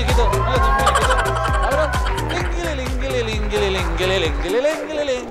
여기도 여기도 Lingelelengelelengeleleng.